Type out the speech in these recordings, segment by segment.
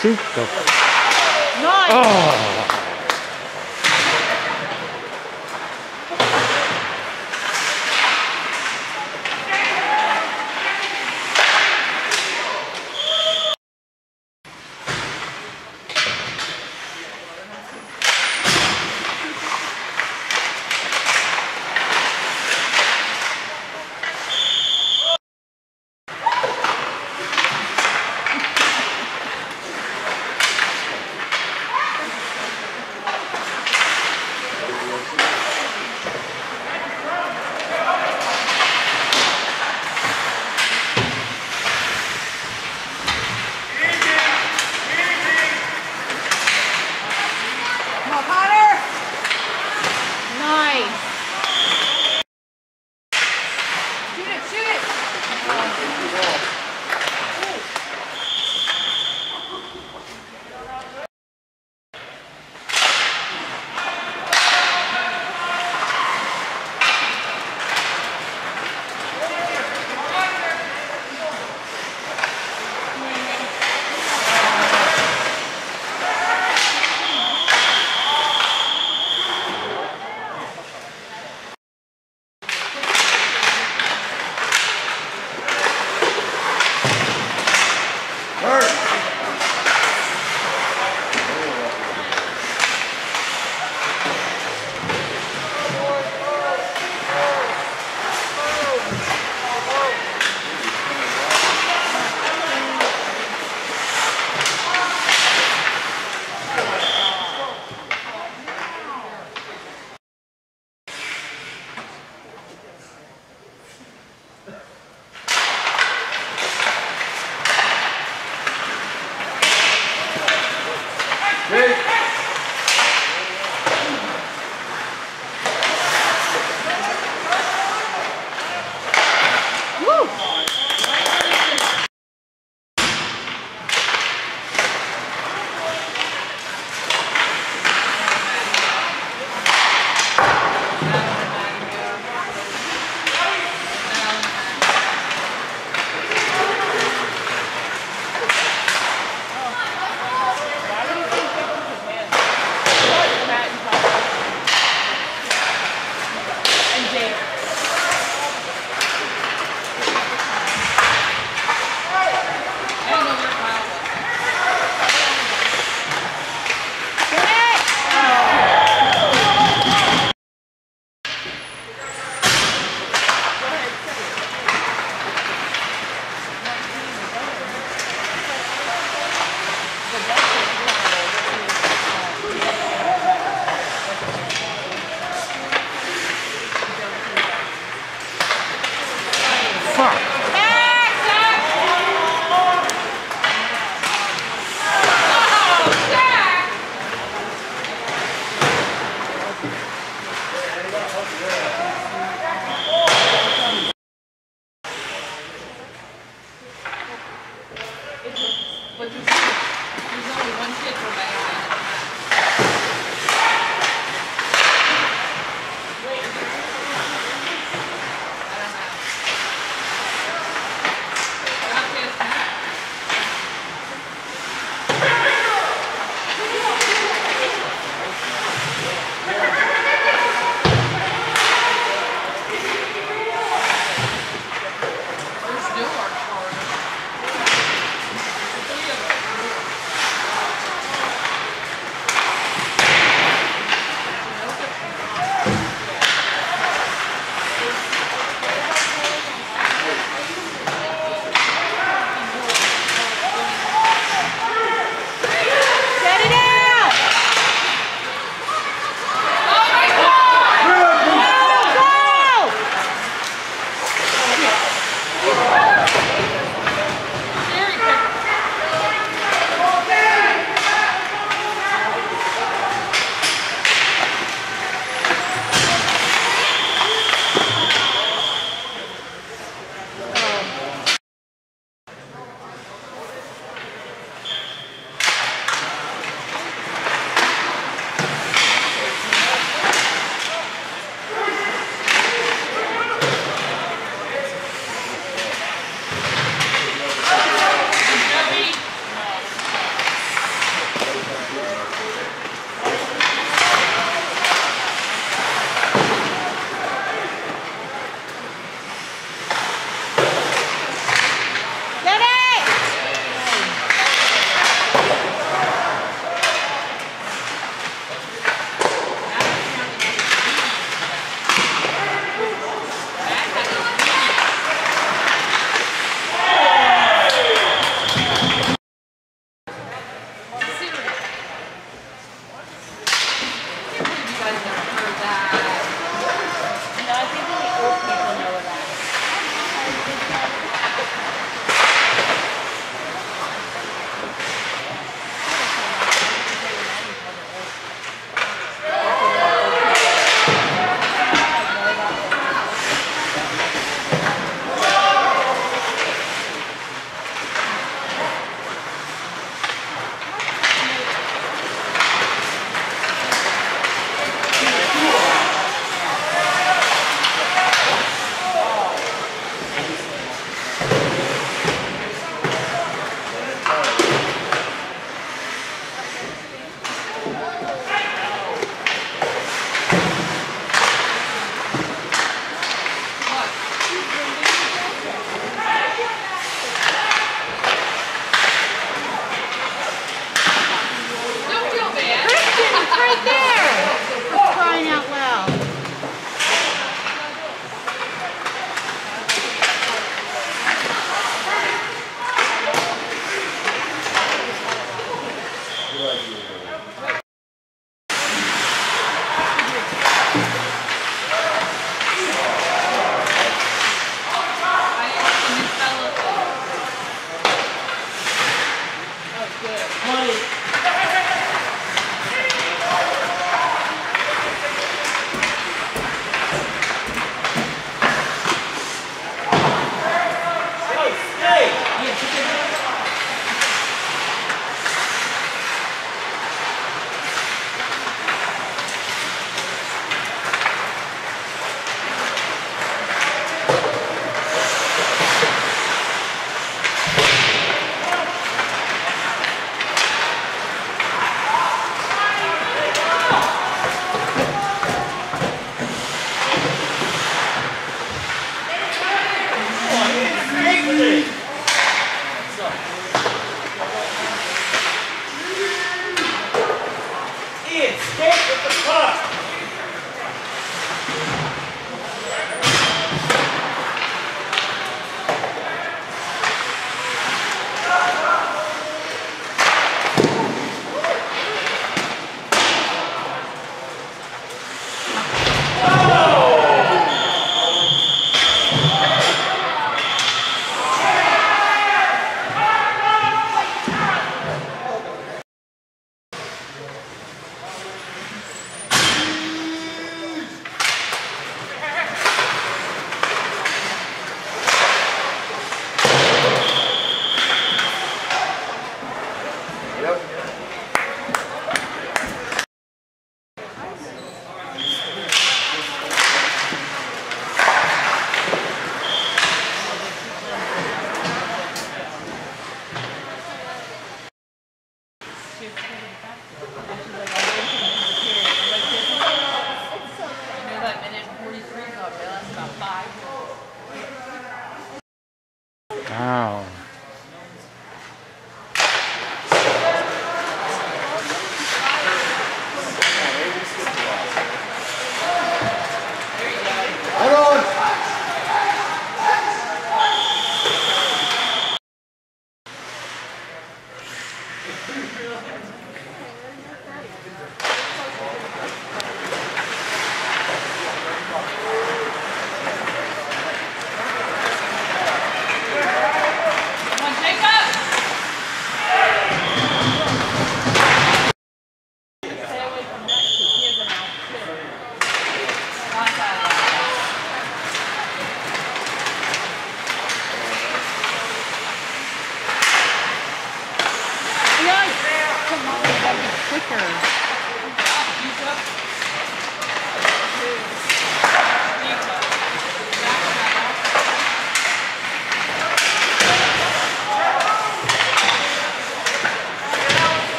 Shoot the. Nice! Oh.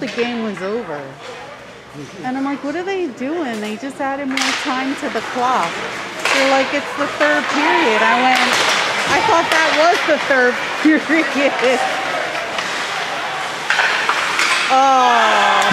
The game was over. And I'm like, what are they doing? They just added more time to the clock. They're like, it's the third period. I went, I thought that was the third period. Oh,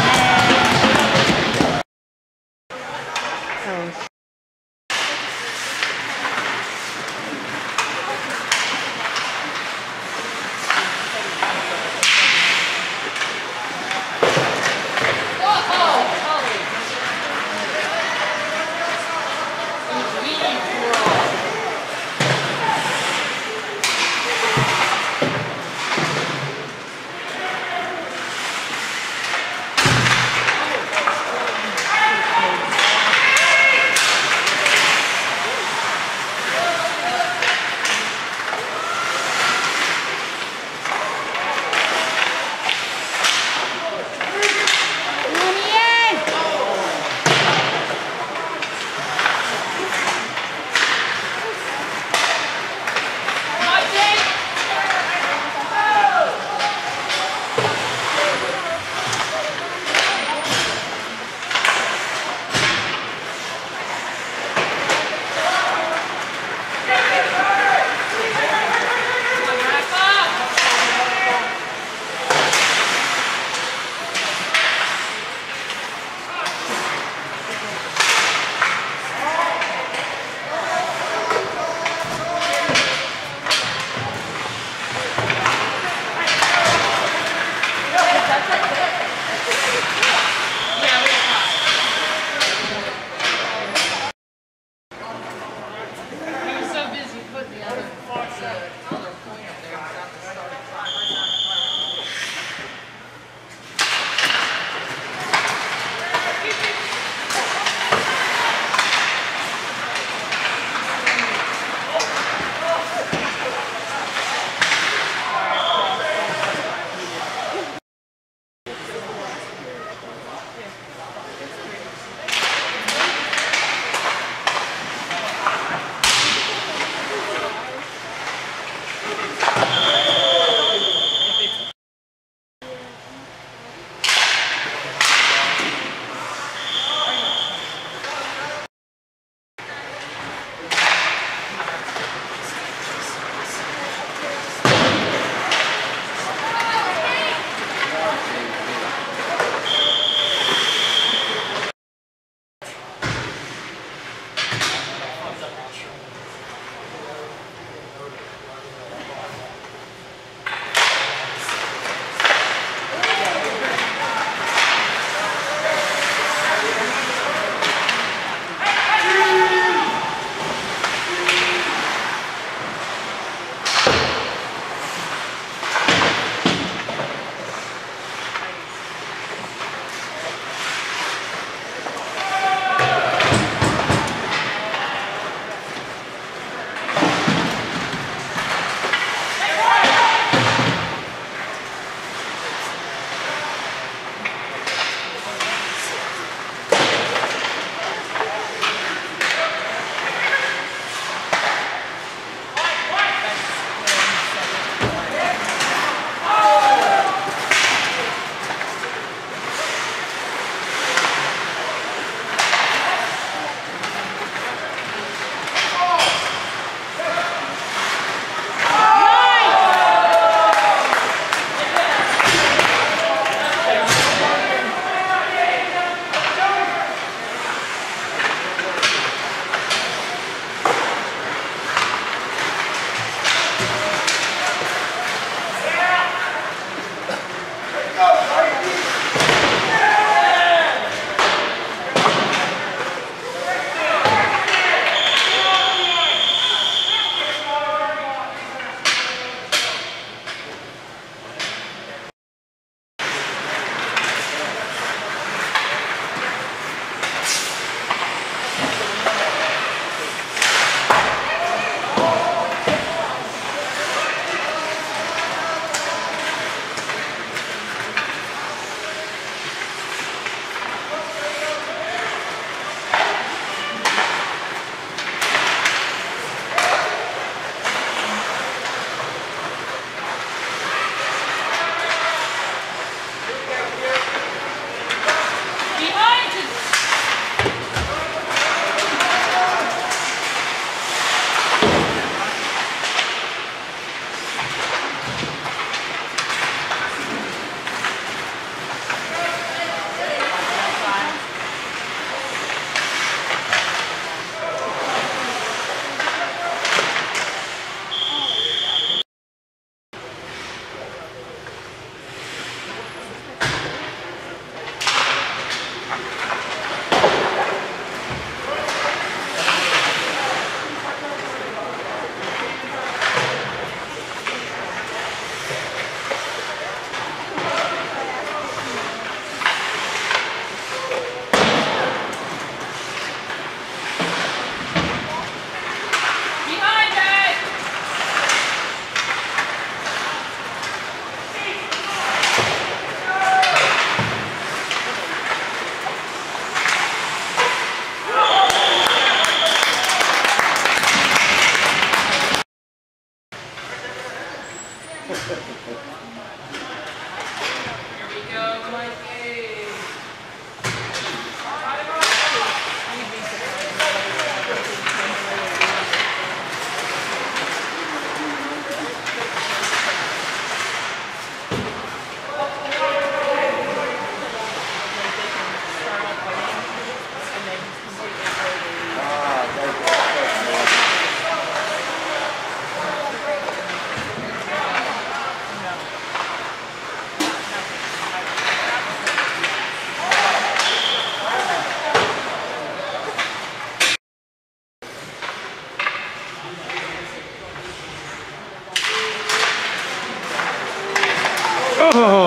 Oh.